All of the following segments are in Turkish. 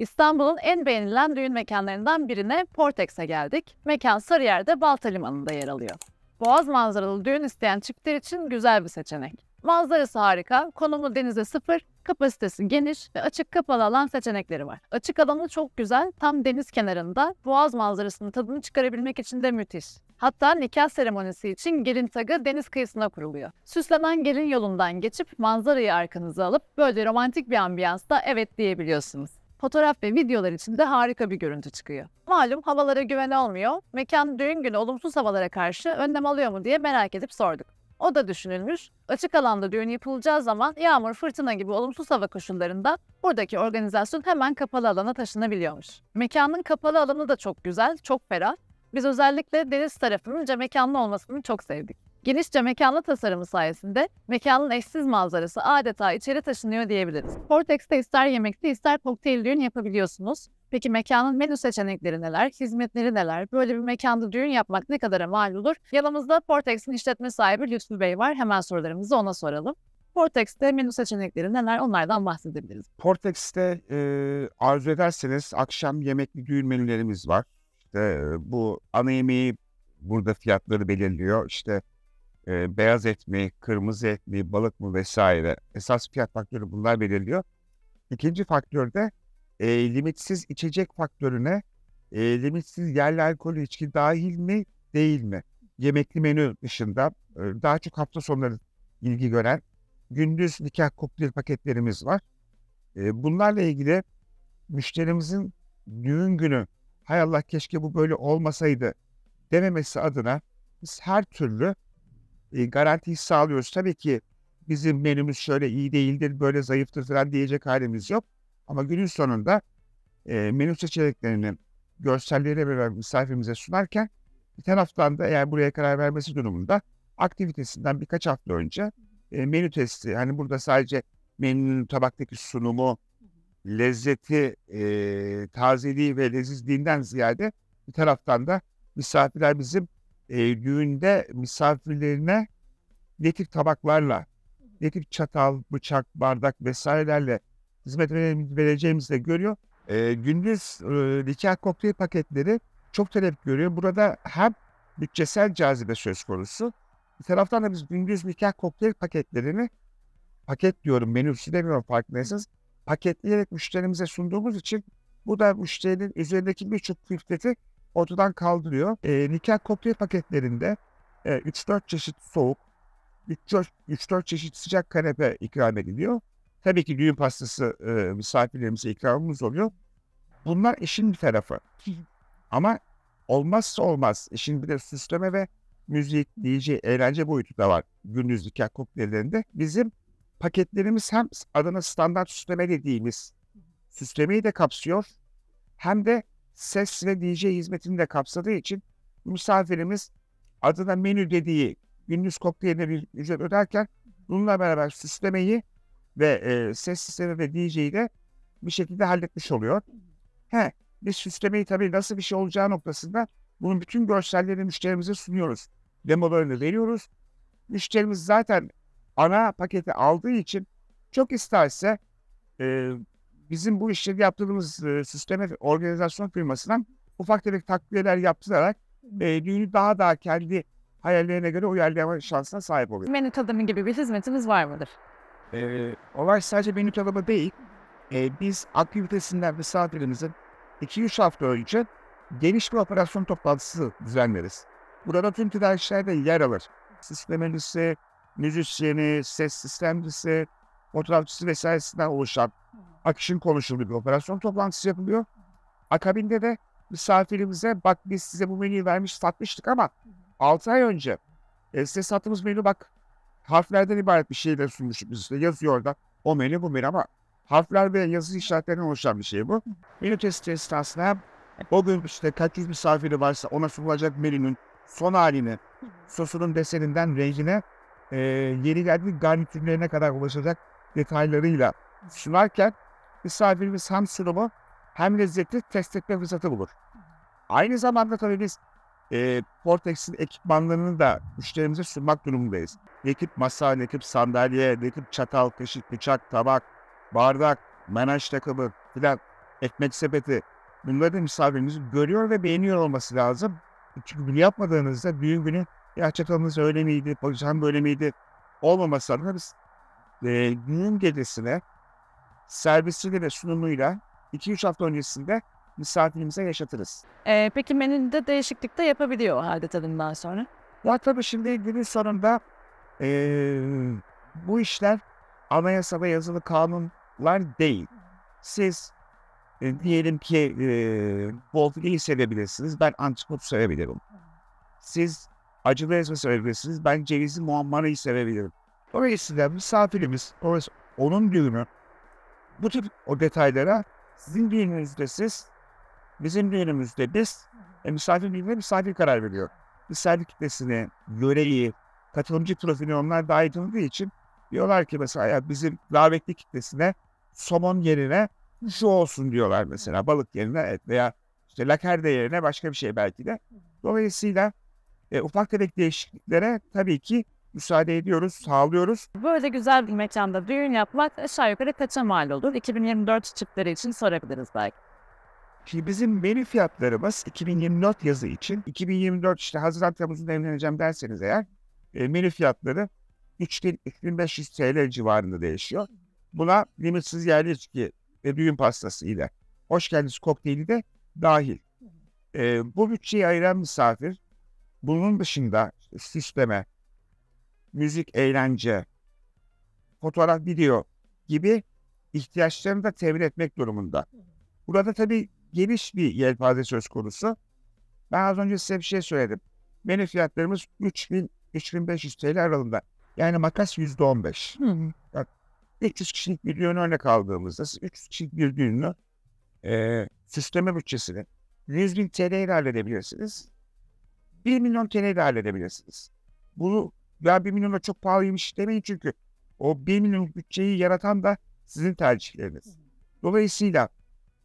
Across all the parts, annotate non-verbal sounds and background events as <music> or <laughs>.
İstanbul'un en beğenilen düğün mekanlarından birine Portex'e geldik. Mekan Sarıyer'de Balta Limanı'nda yer alıyor. Boğaz manzaralı düğün isteyen çiftler için güzel bir seçenek. Manzarası harika, konumu denize sıfır, kapasitesi geniş ve açık kapalı alan seçenekleri var. Açık alanı çok güzel, tam deniz kenarında, boğaz manzarasının tadını çıkarabilmek için de müthiş. Hatta nikah seremonisi için gelin tagı deniz kıyısına kuruluyor. Süslenen gelin yolundan geçip manzarayı arkanıza alıp böyle romantik bir ambiyansta evet diyebiliyorsunuz. Fotoğraf ve videolar için de harika bir görüntü çıkıyor. Malum havalara güven olmuyor. Mekan düğün günü olumsuz havalara karşı önlem alıyor mu diye merak edip sorduk. O da düşünülmüş. Açık alanda düğün yapılacağı zaman yağmur, fırtına gibi olumsuz hava koşullarında buradaki organizasyon hemen kapalı alana taşınabiliyormuş. Mekanın kapalı alanı da çok güzel, çok ferah. Biz özellikle deniz tarafının mekanlı olmasını çok sevdik. Geniş cam mekanlı tasarımı sayesinde mekanın eşsiz manzarası adeta içeri taşınıyor diyebiliriz. Portex'te ister yemekte ister kokteyl düğün yapabiliyorsunuz. Peki mekanın menü seçenekleri neler, hizmetleri neler? Böyle bir mekanda düğün yapmak ne kadara mal olur? Yanımızda Portex'in işletme sahibi Lütfü Bey var. Hemen sorularımızı ona soralım. Portex'te menü seçenekleri neler? Onlardan bahsedebiliriz. Portex'te e, arzu ederseniz akşam yemekli düğün menülerimiz var. İşte e, bu ana yemeği burada fiyatları belirliyor. İşte e, beyaz et mi, kırmızı et mi, balık mı vesaire. Esas fiyat faktörü bunlar belirliyor. İkinci faktör de e, limitsiz içecek faktörüne e, limitsiz yerli alkol içki dahil mi değil mi? Yemekli menü dışında e, daha çok hafta sonları ilgi gören gündüz nikah kokteyl paketlerimiz var. E, bunlarla ilgili müşterimizin düğün günü hay Allah keşke bu böyle olmasaydı dememesi adına biz her türlü e, garantiyi sağlıyoruz. Tabii ki bizim menümüz şöyle iyi değildir, böyle zayıftır falan diyecek halimiz yok. Ama günün sonunda e, menü seçeneklerini görselleriyle beraber misafirimize sunarken bir taraftan da eğer buraya karar vermesi durumunda aktivitesinden birkaç hafta önce e, menü testi, hani burada sadece menünün tabaktaki sunumu, lezzeti, e, tazeliği ve lezizliğinden ziyade bir taraftan da misafirler bizim e, düğünde misafirlerine ne tip tabaklarla, ne tip çatal, bıçak, bardak vesairelerle hizmet vereceğimizi de görüyor. E, gündüz e, nikah kokteyl paketleri çok talep görüyor. Burada hem bütçesel cazibe söz konusu. Bir taraftan da biz gündüz nikah kokteyl paketlerini paket diyorum menüsü demiyorum farkındaysanız paketleyerek müşterimize sunduğumuz için bu da müşterinin üzerindeki birçok külfeti ortadan kaldırıyor. E, nikah kokteyl paketlerinde e, 3-4 çeşit soğuk, 3-4 çeşit sıcak kanepe ikram ediliyor. Tabii ki düğün pastası e, misafirlerimize ikramımız oluyor. Bunlar işin bir tarafı. <laughs> Ama olmazsa olmaz. İşin bir de süsleme ve müzik, DJ, eğlence boyutu da var gündüz nikah kokteyllerinde. Bizim paketlerimiz hem adına standart süsleme dediğimiz süslemeyi de kapsıyor hem de ses ve DJ hizmetini de kapsadığı için misafirimiz adına menü dediği gündüz kokteyline bir ücret öderken bununla beraber süslemeyi ve e, ses sistemi ve DJ'yi de bir şekilde halletmiş oluyor. He, biz süslemeyi tabii nasıl bir şey olacağı noktasında bunun bütün görsellerini müşterimize sunuyoruz. Demolarını veriyoruz. Müşterimiz zaten ana paketi aldığı için çok isterse e, bizim bu işleri yaptığımız e, sisteme organizasyon firmasından ufak tefek takviyeler yaptırarak e, düğünü daha da kendi hayallerine göre uyarlama şansına sahip oluyor. Menü tadımı gibi bir hizmetiniz var mıdır? E, olay sadece menü tadımı değil. E, biz aktivitesinden misafirimizin 2-3 hafta önce geniş bir operasyon toplantısı düzenleriz. Burada tüm tedarikçiler de yer alır. Sistemlisi, müzisyeni, ses sistemcisi, fotoğrafçısı vesairesinden oluşan akışın konuşulduğu bir operasyon toplantısı yapılıyor. Akabinde de misafirimize bak biz size bu menüyü vermiş satmıştık ama 6 ay önce e, size sattığımız menü bak harflerden ibaret bir şeyler sunmuştuk biz işte yazıyor orada o menü bu menü ama harfler ve yazı işaretlerinden oluşan bir şey bu. Menü testi esnasında o gün işte kaç yüz misafiri varsa ona sunulacak menünün son halini, sosunun deseninden rengine, e, yeni geldiği garnitürlerine kadar ulaşacak detaylarıyla sunarken misafirimiz hem sunumu hem lezzeti test etme fırsatı bulur. Aynı zamanda tabii biz e, Portex'in ekipmanlarını da müşterimize sunmak durumundayız. Ne tip masa, ne tip sandalye, ne tip çatal, kaşık, bıçak, tabak, bardak, menaj takımı filan ekmek sepeti bunları da misafirimiz görüyor ve beğeniyor olması lazım. Çünkü bunu yapmadığınızda düğün günü ya çatalınız öyle miydi, poğaçam böyle miydi olmaması adına biz e, düğün gecesine servisiyle ve sunumuyla 2-3 hafta öncesinde misafirimize yaşatırız. Ee, peki menüde değişiklik de yapabiliyor o halde tadından sonra. Ya tabii şimdi günün sonunda eee, bu işler anayasa ve yazılı kanunlar değil. Siz e, diyelim ki eee Wolfie'yi sevebilirsiniz. Ben antrikot sevebilirim. Siz acılı ezme sevebilirsiniz. Ben cevizli muammarayı sevebilirim. Dolayısıyla misafirimiz, orası onun düğünü. Bu tip o detaylara sizin düğününüzde siz, bizim düğünümüzde biz, e, misafir düğününe misafir karar veriyor. Misafir kitlesini, yöreyi, katılımcı profili onlar daha tanıdığı için diyorlar ki mesela ya bizim davetli kitlesine somon yerine şu olsun diyorlar mesela. Balık yerine et veya işte lakerde yerine başka bir şey belki de. Dolayısıyla e, ufak tefek değişikliklere tabii ki müsaade ediyoruz, sağlıyoruz. Böyle güzel bir mekanda düğün yapmak aşağı yukarı kaça mal olur? 2024 çiftleri için sorabiliriz belki. Şimdi bizim menü fiyatlarımız 2024 yazı için 2024 işte Haziran Temmuz'da evleneceğim derseniz eğer e, menü fiyatları 3000-3500 TL civarında değişiyor. Buna limitsiz yerli içki ve düğün pastası ile hoş geldiniz kokteyli de dahil. E, bu bütçeyi ayıran misafir bunun dışında işte sisteme, müzik, eğlence, fotoğraf, video gibi ihtiyaçlarını da temin etmek durumunda. Burada tabii geniş bir yelpaze söz konusu. Ben az önce size bir şey söyledim. Menü fiyatlarımız 3000-3500 TL aralığında. Yani makas %15. 300 kişilik bir düğün örnek aldığımızda siz 300 kişilik bir düğünü e, süsleme bütçesini 100 bin TL ile halledebilirsiniz. 1 milyon TL ile halledebilirsiniz. Bunu ya 1 milyon da çok pahalıymış demeyin çünkü o 1 milyon bütçeyi yaratan da sizin tercihleriniz. Dolayısıyla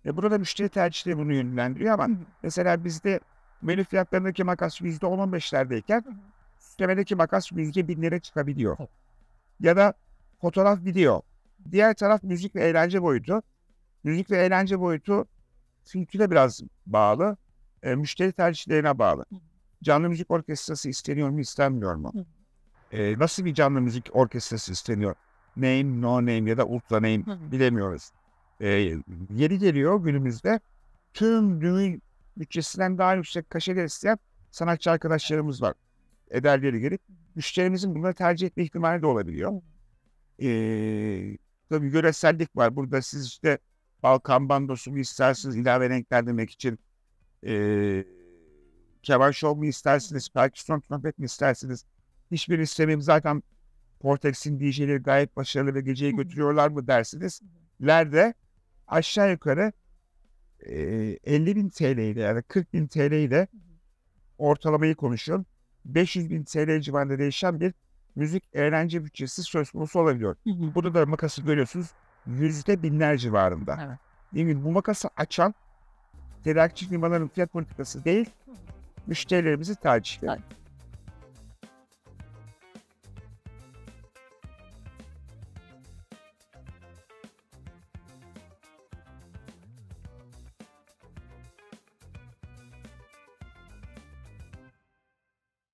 e, burada müşteri tercihleri bunu yönlendiriyor ama mesela bizde menü fiyatlarındaki makas %10-15'lerdeyken süslemedeki makas %1000'lere çıkabiliyor. Ya da fotoğraf video. Diğer taraf müzik ve eğlence boyutu. Müzik ve eğlence boyutu kültüre biraz bağlı. E, müşteri tercihlerine bağlı. Canlı müzik orkestrası isteniyor mu istenmiyor mu? E, nasıl bir canlı müzik orkestrası isteniyor? Name, no name ya da ultra name bilemiyoruz. E, yeri geliyor günümüzde tüm düğün bütçesinden daha yüksek kaşeler isteyen sanatçı arkadaşlarımız var. Ederleri gelip müşterimizin bunları tercih etme ihtimali de olabiliyor. Ee, tabii yöresellik var. Burada siz işte Balkan bandosu mu istersiniz ilave renklendirmek için ee, keman şov mu istersiniz, perküsyon trompet mi istersiniz? Hiçbir istemeyim zaten Portex'in DJ'leri gayet başarılı ve geceyi götürüyorlar mı dersiniz. Lerde aşağı yukarı e, 50 bin TL ile yani 40 bin TL ile ortalamayı konuşuyorum. 500 bin TL civarında değişen bir müzik eğlence bütçesi söz konusu olabiliyor. Burada da makası görüyorsunuz yüzde binler civarında. Evet. Mi? Bu makası açan tedarikçi firmaların fiyat politikası değil, müşterilerimizi tercihleri.